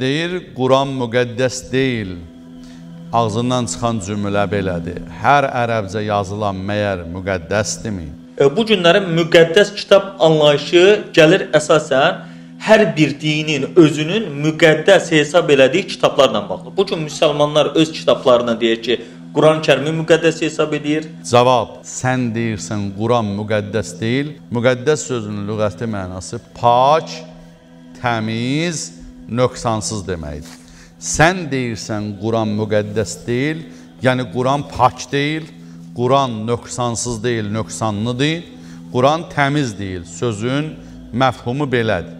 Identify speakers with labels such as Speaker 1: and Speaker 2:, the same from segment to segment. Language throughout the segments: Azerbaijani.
Speaker 1: deyir, Quran müqəddəs deyil. Ağzından çıxan cümlə belədir. Hər ərəbcə yazılan məyər müqəddəsdirmi?
Speaker 2: E, Bu günlərin müqəddəs kitab anlayışı gəlir əsasən hər bir dinin özünün müqəddəs hesab elədiyi kitablarla bağlı. Bu gün müsəlmanlar öz kitablarına deyir ki, Quran-Kərimi müqəddəs hesab edir.
Speaker 1: Cavab, sən deyirsən Quran müqəddəs deyil. Müqəddəs sözünün lüğəti mənası pak, təmiz, nöqsansız deməkdir. Sən deyirsən Quran müqəddəs deyil, yəni Quran pak deyil, Quran nöqsansız deyil, nöqsanlıdır. Quran təmiz deyil. Sözün məfhumu belədir.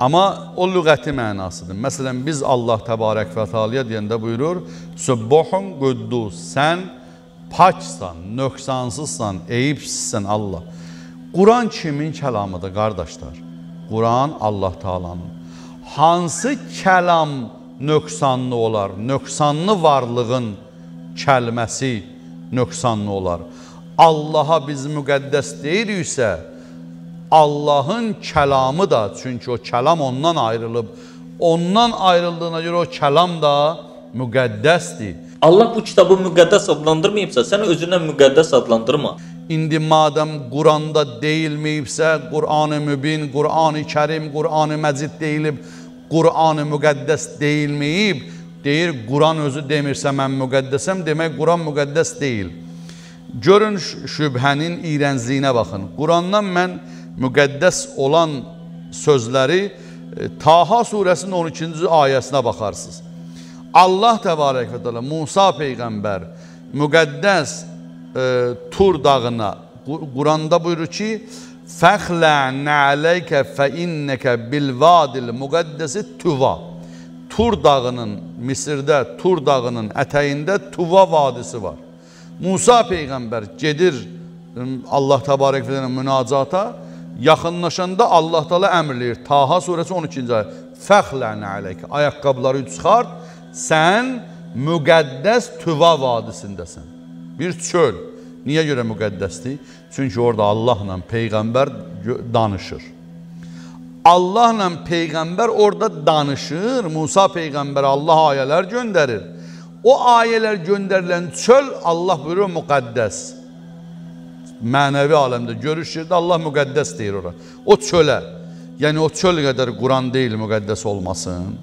Speaker 1: Amma o lüğəti mənasıdır. Məsələn, biz Allah təbarək və teala'ya deyəndə buyurur, Sübbuhun quddus, sən paksan, nöqsansızsan, eyibsizsən Allah. Quran kimin kəlamıdır, qardaşlar? Quran Allah Taalanın. Hansı kəlam nöqsanlı olar? Nöqsanlı varlığın kəlməsi nöqsanlı olar. Allaha biz müqəddəs deyiriksə, Allahın kəlamı da, çünki o kəlam ondan ayrılıb, ondan ayrıldığına görə o kəlam da müqəddəsdir.
Speaker 2: Allah bu kitabı müqəddəs adlandırmayıbsa, sən özündən müqəddəs adlandırma.
Speaker 1: İndi madəm Quranda deyilməyibsə, Qur'an-ı Mübin, Qur'an-ı Kərim, Qur'an-ı Məcid deyilib, Qur'an-ı Müqəddəs deyilməyib, deyir Quran özü demirsə mən müqəddəsəm, demək Quran müqəddəs deyil. Görün şübhənin iyrəncliyinə baxın. Qurandan mən müqəddəs olan sözləri e, Taha surəsinin 12-ci ayəsinə baxarsınız. Allah təbarək və təala Musa peyğəmbər müqəddəs e, Tur dağına Quranda buyurur ki: "Fəxlən aleykə fə innəkə bil vadil müqəddəsi tuva." Tur dağının Misirdə Tur dağının ətəyində Tuva vadisi var. Musa peyğəmbər gedir Allah təbarək təala münacata yaxınlaşanda Allah Taala əmr eləyir. Taha surəsi 12-ci ayə. Fəxlən aleykə. Ayaqqabıları çıxart. Sən müqəddəs Tüva vadisindəsən. Bir çöl. Niyə görə müqəddəsdir? Çünki orada Allahla peyğəmbər danışır. Allahla peyğəmbər orada danışır. Musa peyğəmbərə Allah ayələr göndərir. O ayələr göndərilən çöl Allah buyurur müqəddəs mənəvi aləmdə görüşürdə Allah müqəddəs deyir ora. O çölə, yəni o çöl qədər Quran deyil müqəddəs olmasın.